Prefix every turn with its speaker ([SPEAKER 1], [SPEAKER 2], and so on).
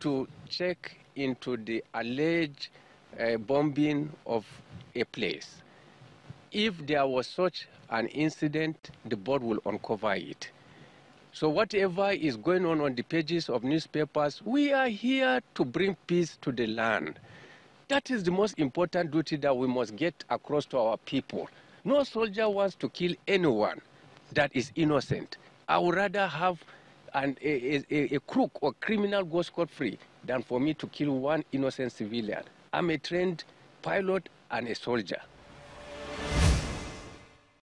[SPEAKER 1] to check into the alleged uh, bombing of a place. If there was such an incident, the board will uncover it. So whatever is going on on the pages of newspapers, we are here to bring peace to the land. That is the most important duty that we must get across to our people. No soldier wants to kill anyone that is innocent. I would rather have an, a, a, a crook or criminal goes scot-free than for me to kill one innocent civilian. I'm a trained pilot and a soldier.